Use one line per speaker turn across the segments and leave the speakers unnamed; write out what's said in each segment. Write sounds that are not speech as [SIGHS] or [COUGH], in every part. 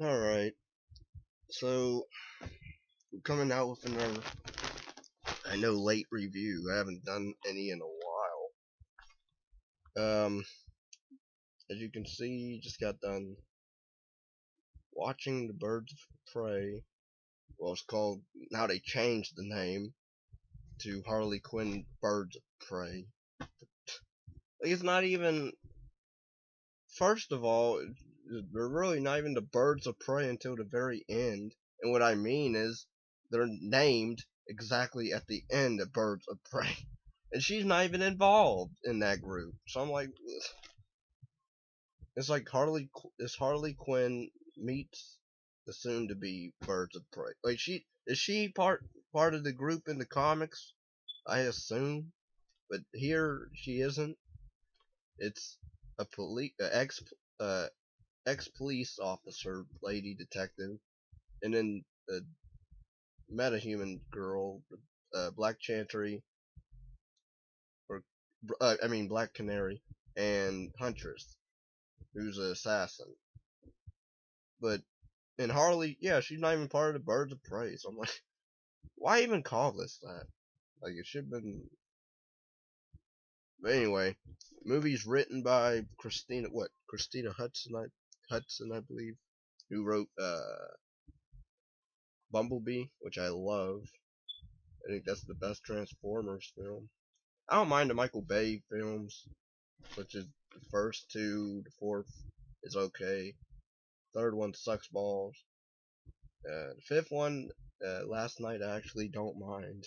Alright. So, coming out with another, I know, late review. I haven't done any in a while. Um, as you can see, just got done watching the Birds of Prey. Well, it's called, now they changed the name to Harley Quinn Birds of Prey. It's not even, first of all, they're really not even the birds of prey until the very end. And what I mean is, they're named exactly at the end of Birds of Prey. [LAUGHS] And she's not even involved in that group. So I'm like, it's like Harley, it's Harley Quinn meets the soon to be Birds of Prey. Like she, is she part, part of the group in the comics? I assume. But here she isn't. It's a police, ex, uh, ex-police officer, lady detective, and then the metahuman girl, uh, Black Chantry, or uh, I mean Black Canary, and Huntress, who's an assassin. But in Harley, yeah, she's not even part of the Birds of Prey. So I'm like, [LAUGHS] why even call this that? Like it should have been. But anyway, movie's written by Christina what Christina Hodson I Hodson, I believe, who wrote uh, Bumblebee, which I love. I think that's the best Transformers film. I don't mind the Michael Bay films, such as the first two, the fourth is okay. Third one sucks balls. Uh, the fifth one, uh, Last Knight I actually don't mind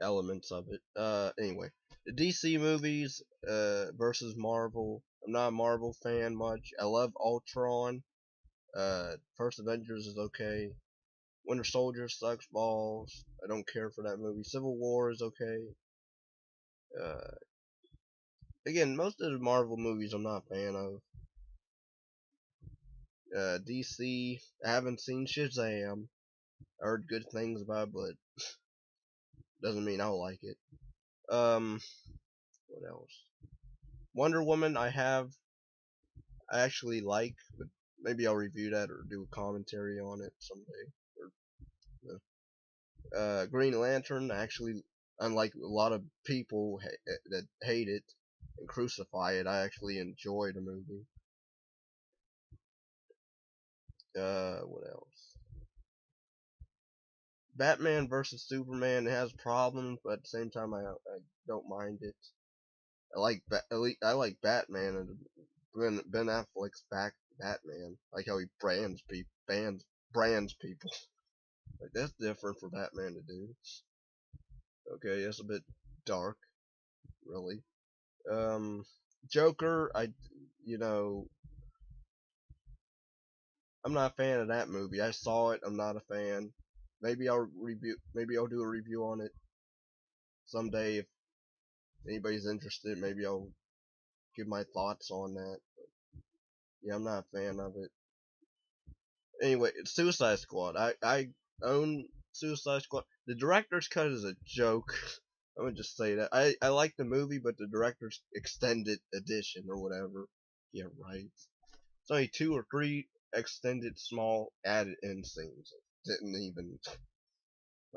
elements of it. Uh, anyway, DC movies uh, versus Marvel. I'm not a Marvel fan much. I love Ultron. Uh, First Avengers is okay. Winter Soldier sucks balls. I don't care for that movie. Civil War is okay. Uh, again, most of the Marvel movies I'm not a fan of. Uh, DC, I haven't seen Shazam. I heard good things about it, but [LAUGHS] doesn't mean I'll like it. Um, what else? Wonder Woman I have I actually like, but maybe I'll review that or do a commentary on it someday. Or, uh, Green Lantern actually, unlike a lot of people ha that hate it and crucify it, I actually enjoy the movie. Uh, what else? Batman versus Superman has problems, but at the same time, I, I don't mind it. I like I like Batman and Ben Ben Affleck's back Batman. I like how he brands people, brands brands people. [LAUGHS] Like that's different for Batman to do. Okay, it's a bit dark, really. Um, Joker, I, you know, I'm not a fan of that movie. I saw it. I'm not a fan. Maybe I'll review. Maybe I'll do a review on it someday if anybody's interested, maybe I'll give my thoughts on that. But yeah, I'm not a fan of it. Anyway, Suicide Squad. I I own Suicide Squad. The director's cut is a joke. [LAUGHS] I'm gonna just say that. I I like the movie, but the director's extended edition or whatever. Yeah, right. It's only two or three extended small added in scenes. Didn't even.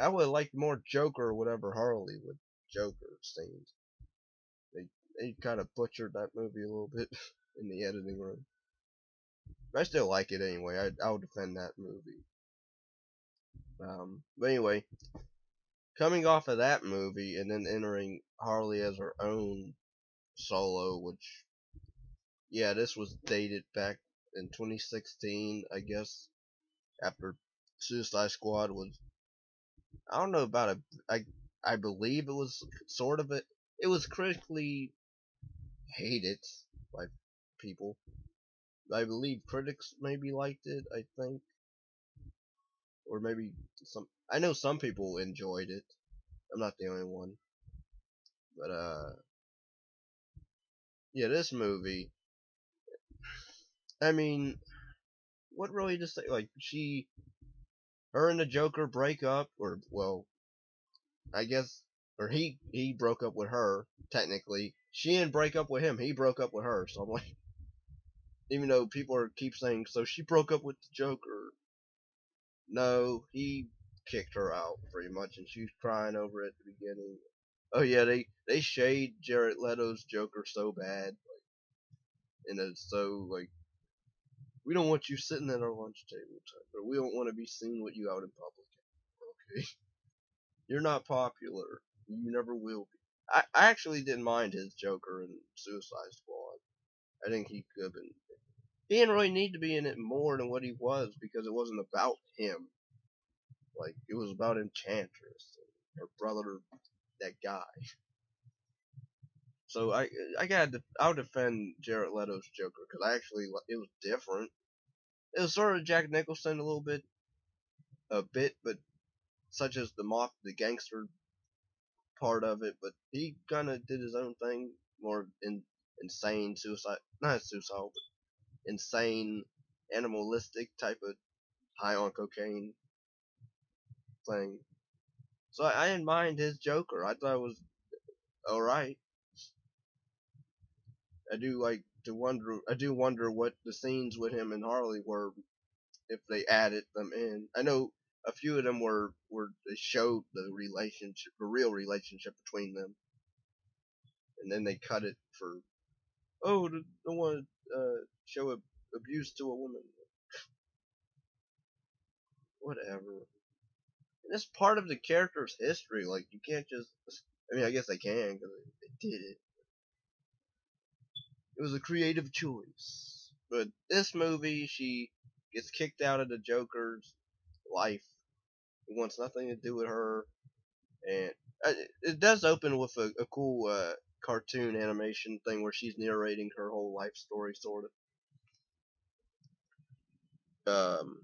I would liked more Joker or whatever Harley would Joker scenes they kind of butchered that movie a little bit [LAUGHS] in the editing room. But I still like it anyway. I, I'll defend that movie. Um, but anyway, coming off of that movie and then entering Harley as her own solo, which, yeah, this was dated back in 2016, I guess, after Suicide Squad was, I don't know about it, I, I believe it was sort of it, it was critically hated by people. I believe critics maybe liked it, I think. Or maybe some I know some people enjoyed it. I'm not the only one. But uh yeah, this movie I mean what really to say like she her and the Joker break up or well I guess or he he broke up with her technically she didn't break up with him. He broke up with her. So I'm like, [LAUGHS] even though people are keep saying, so she broke up with the Joker. No, he kicked her out pretty much, and she was crying over it at the beginning. Oh yeah, they they shade Jared Leto's Joker so bad, like, and it's so like we don't want you sitting at our lunch table, or we don't want to be seen with you out in public. Okay, [LAUGHS] you're not popular. You never will be. I, I actually didn't mind his Joker in Suicide Squad. I think he could have been. He didn't really need to be in it more than what he was because it wasn't about him. Like it was about Enchantress, her brother, that guy. So I I got I'll defend Jared Leto's Joker because I actually it was different. It was sort of Jack Nicholson a little bit, a bit, but such as the moth the gangster part of it. But he kind of did his own thing, more in insane suicide, not suicide, but insane animalistic type of high on cocaine thing. So I, I didn't mind his Joker. I thought it was alright. I do like to wonder. I do wonder what the scenes with him and Harley were, if they added them in. I know a few of them were were they showed the relationship, the real relationship between them, and then they cut it for, oh, don't want to uh, show a, abuse to a woman. Whatever. And it's part of the character's history. Like you can't just. I mean, I guess I can because they did it. Was a creative choice. But this movie, she gets kicked out of the Joker's life. He wants nothing to do with her, and uh, it does open with a, a cool uh, cartoon animation thing where she's narrating her whole life story, sort of. Um,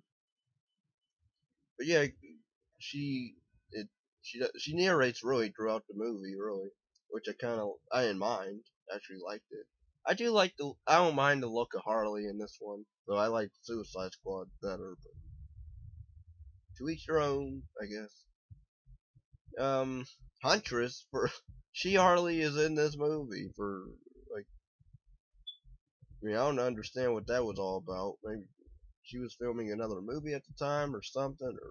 but yeah, she it she she narrates really throughout the movie, really, which I kind of I didn't mind. Actually liked it. I do like the I don't mind the look of Harley in this one, though I like Suicide Squad better. But to each their own, I guess. Um, Huntress for [LAUGHS] she hardly is in this movie for like. I mean, I don't understand what that was all about. Maybe she was filming another movie at the time or something, or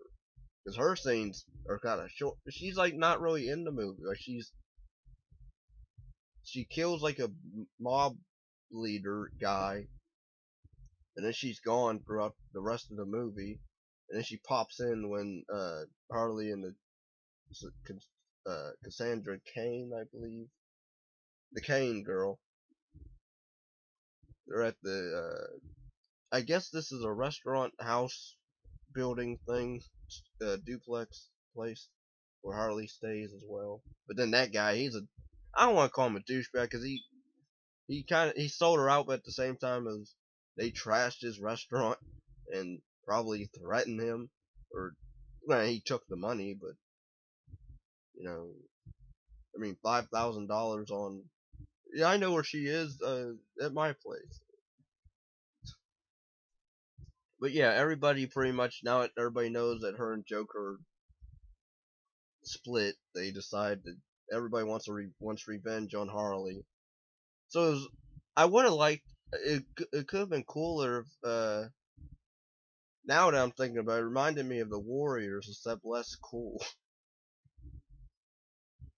because her scenes are kind of short. She's like not really in the movie. Like she's she kills like a mob leader guy, and then she's gone throughout the rest of the movie, and then she pops in when uh, Harley and the uh, Cassandra Cain, I believe, the Cain girl. They're at the. Uh, I guess this is a restaurant house building thing, uh, duplex place where Harley stays as well. But then that guy, he's a. I don't want to call him a douchebag because he he kind of he sold her out, but at the same time as they trashed his restaurant and probably threatened him, or well, he took the money, but you know, I mean, five thousand dollars on. Yeah, I know where she is uh, at my place. But yeah, everybody pretty much now everybody knows that her and Joker split. They decide that everybody wants re- wants revenge on Harley. So it was, I would have liked it. It could have been cooler if uh, now that I'm thinking about it, it reminded me of the Warriors, except less cool.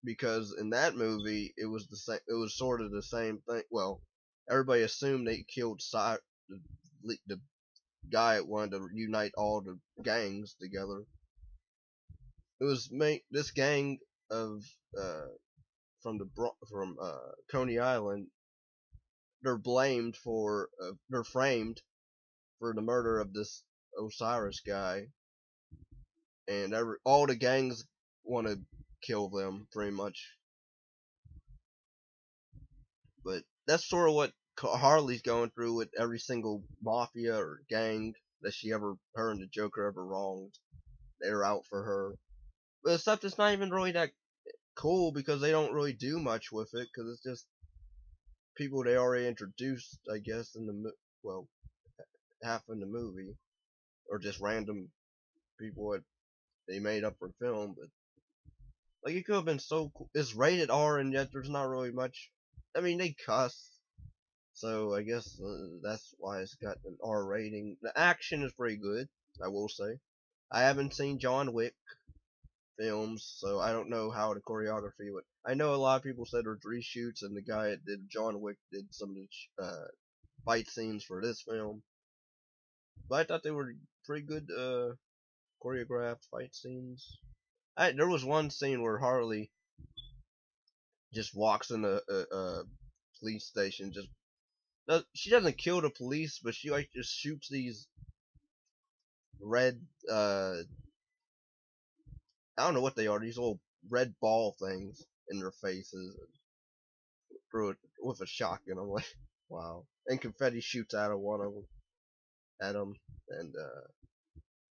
because in that movie, it was the same. It was sort of the same thing. Well, everybody assumed they killed the, the guy that wanted to unite all the gangs together. It was made, this gang of uh, from the from uh, Coney Island. They're blamed for uh, they're framed for the murder of this Osiris guy, and every, all the gangs want to kill them pretty much. But that's sort of what Harley's going through with every single mafia or gang that she ever, her and the Joker ever wronged. They're out for her. But stuff that's not even really that cool because they don't really do much with it because it's just people they already introduced, I guess, in the well, half in the movie or just random people that they made up for film, but like it could have been so cool. It's rated R and yet there's not really much. I mean, they cuss So I guess uh, that's why it's got an R rating. The action is pretty good, I will say. I haven't seen John Wick films, so I don't know how the choreography would. I know a lot of people said there's reshoots, and the guy that did John Wick did some of the uh, fight scenes for this film. But I thought they were pretty good uh, choreographed fight scenes. I, there was one scene where Harley just walks in a, a, a police station. Just does, she doesn't kill the police, but she like just shoots these red. Uh, I don't know what they are. These little red ball things in their faces. Through it with a shotgun. I'm like, [LAUGHS] wow. And confetti shoots out of one of them at them, and uh,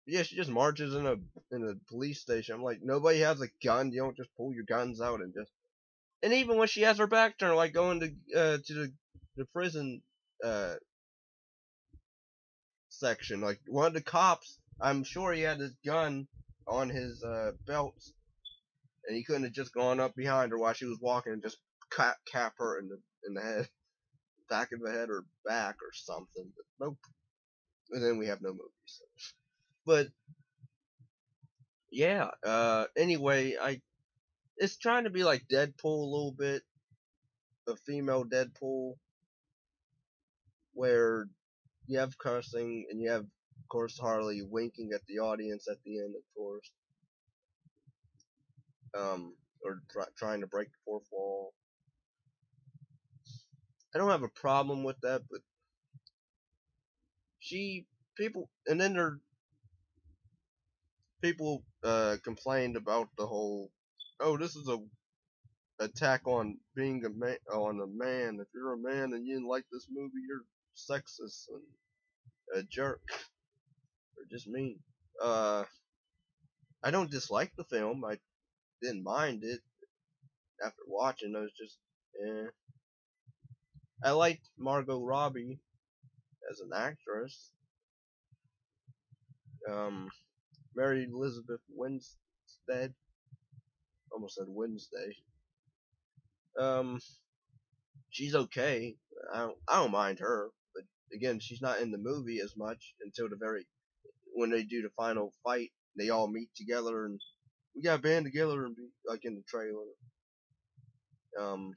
yeah, she just marches in a in a police station. I'm like, nobody has a gun. You don't just pull your guns out and just. And even when she has her back turned, like going to uh, to the the prison uh, section, like one of the cops, I'm sure he had his gun on his uh, belt, and he couldn't have just gone up behind her while she was walking and just cap, cap her in the in the head, [LAUGHS] back of the head or back or something. But nope. And then we have no movies. So. But yeah. Uh. Anyway, I it's trying to be like Deadpool a little bit, a female Deadpool, where you have cussing and you have, of course, Harley winking at the audience at the end, of course. Um, or try, trying to break the fourth wall. I don't have a problem with that, but she people and then there people uh complained about the whole oh this is a attack on being a man on a man if you're a man and you didn't like this movie you're sexist and a jerk just mean uh I don't dislike the film I didn't mind it after watching I was just eh I liked Margot Robbie as an actress. Um, Mary Elizabeth Winstead. Almost said Wednesday. Um, she's okay. I don't, I don't mind her, but again, she's not in the movie as much until the very when they do the final fight. They all meet together and we got band together and be like in the trailer. Um,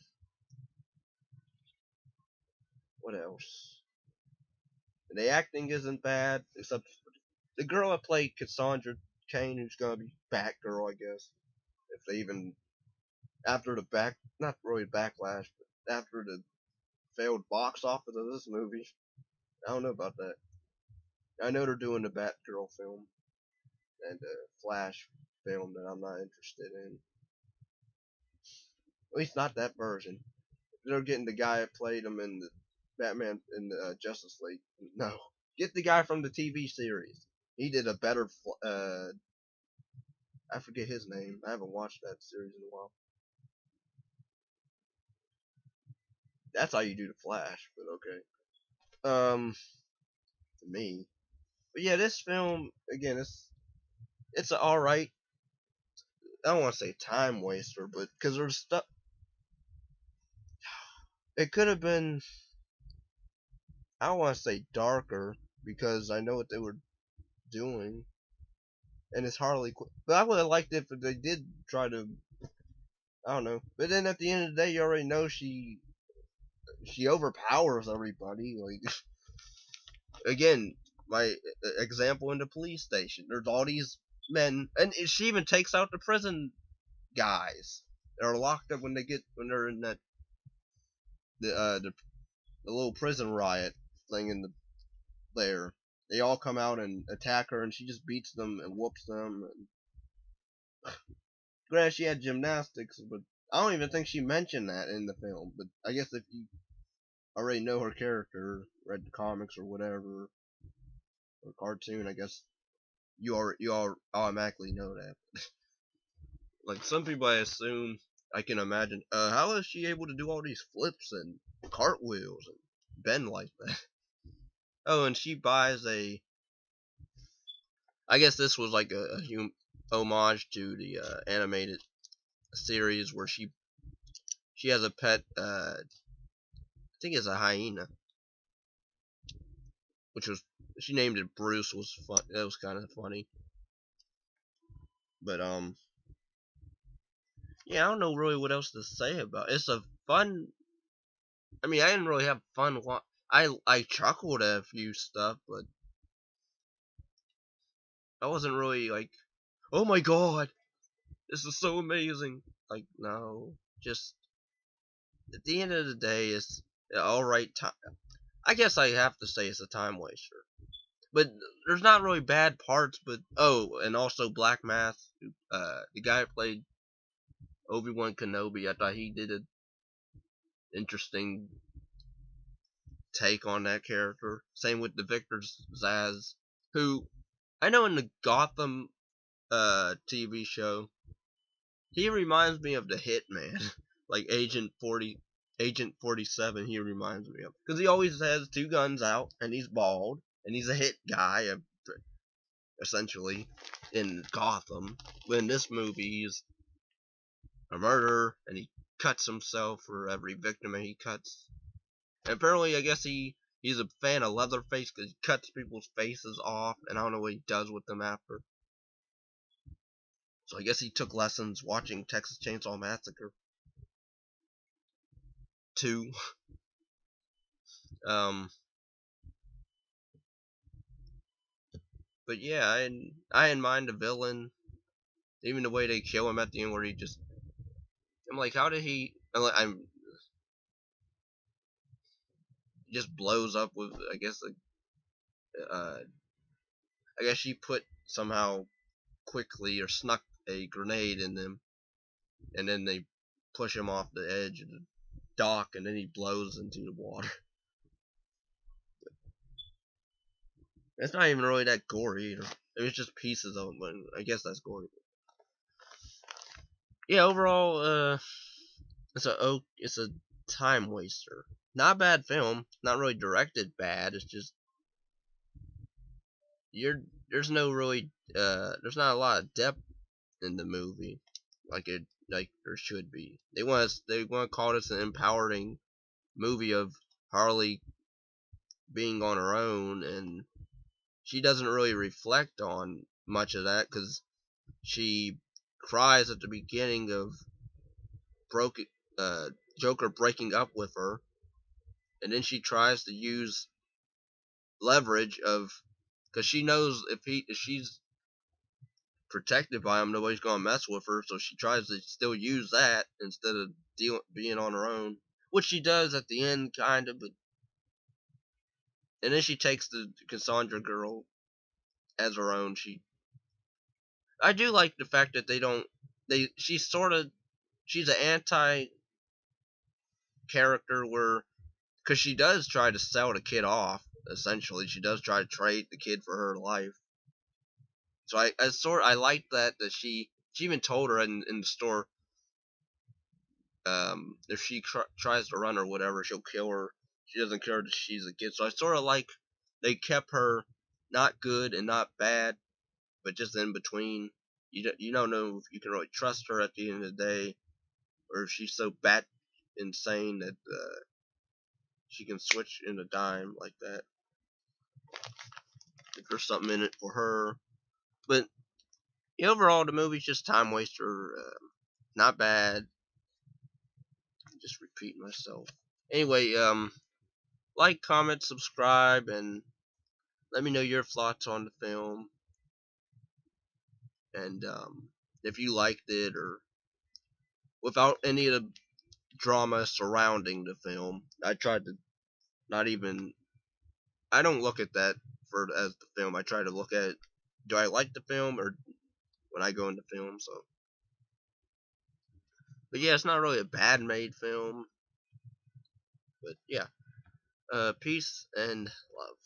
what else? The acting isn't bad, except the girl I played Cassandra Cain, who's gonna be Batgirl, I guess. If they even after the back, not really backlash, but after the failed box office of this movie, I don't know about that. I know they're doing the Batgirl film and a Flash film that I'm not interested in. At least not that version. They're getting the guy that played him in the Batman in the uh, Justice League. [LAUGHS] No, get the guy from the TV series. He did a better. Uh, I forget his name. I haven't watched that series in a while. That's how you do the Flash, but okay. Um, to me, but yeah, this film again, it's it's all right. I don't want to say time waster, but because there's stuff. It could have been I don't want to say darker because I know what they were doing, and it's hardly. But I would have liked it if they did try to. I don't know. But then at the end of the day, you already know she she overpowers everybody. Like [LAUGHS] again, my example in the police station. There's all these men, and she even takes out the prison guys that are locked up when they get when they're in that the uh the the little prison riot thing in the there. They all come out and attack her, and she just beats them and whoops them. And [SIGHS] granted, she had gymnastics, but I don't even think she mentioned that in the film. But I guess if you already know her character, read the comics or whatever, or cartoon, I guess you are you all automatically know that. [LAUGHS] like some people, I assume I can imagine. Uh, how is she able to do all these flips and cartwheels and bend like that? [LAUGHS] Oh, and she buys a. I guess this was like a, a hum, homage to the uh, animated series where she she has a pet uh, think it's a hyena, which was she named it Bruce. Was fun. That was kind of funny. But um, yeah, I don't know really what else to say about. It. It's a fun. I mean, I didn't really have fun. I I chuckled at a few stuff, but I wasn't really like, oh my god, this is so amazing. Like, no, just at the end of the day, it's alright time. I guess I have to say it's a time waster. But there's not really bad parts, but oh, and also Black Mask, uh, the guy who played Obi Wan Kenobi. I thought he did an interesting take on that character. Same with the Victor Zsasz, who I know in the Gotham uh, TV show, he reminds me of the Hitman, [LAUGHS] like Agent Forty, Agent Forty Seven. He reminds me of because he always has two guns out and he's bald and he's a hit guy, uh, essentially, in Gotham. But in this movie, he's a murderer, and he cuts himself for every victim he cuts. And apparently, I guess he he's a fan of Leatherface because he cuts people's faces off, and I don't know what he does with them after. So I guess he took lessons watching Texas Chainsaw Massacre. Two. um, But yeah, I I mind the villain, even the way they kill him at the end, where he just I'm like, how did he? I'm, just blows up with I guess like uh I guess she put somehow quickly or snuck a grenade in them and then they push him off the edge of the dock and then he blows into the water. It's not even really that gory either. It was just pieces of them, but I guess that's gory. Yeah, overall, uh, it's a oh, it's a time waster. Not bad film. Not really directed bad. It's just you're there's no really uh there's not a lot of depth in the movie like it like there should be. They want us they want to call this an empowering movie of Harley being on her own and she doesn't really reflect on much of that because she cries at the beginning of broke uh, Joker breaking up with her, and then she tries to use leverage of because she knows if he if she's protected by him, nobody's gonna mess with her. So she tries to still use that instead of dealing being on her own, which she does at the end, kind of. But and then she takes the Cassandra girl as her own. She, I do like the fact that they don't. They she's sort of she's an anti character where because she does try to sell the kid off. Essentially, she does try to trade the kid for her life. So I, I sort I like that that she she even told her in in the store. Um, if she tr- tries to run or whatever, she'll kill her she doesn't care that she's a kid. So I sort of like they kept her not good and not bad, but just in between. You don't, you don't know if you can really trust her at the end of the day, or if she's so bat insane that uh, she can switch in a dime like that. If there's something in it for her, but overall the movie's just time waster. Uh, not bad. Just repeat myself. Anyway, um, like, comment, subscribe, and let me know your thoughts on the film. And um, if you liked it, or without any of the drama surrounding the film, I tried to not even. I don't look at that for as the film. I try to look at do I like the film or when I go into film. So, but yeah, it's not really a bad made film. But yeah. Uh, peace and love.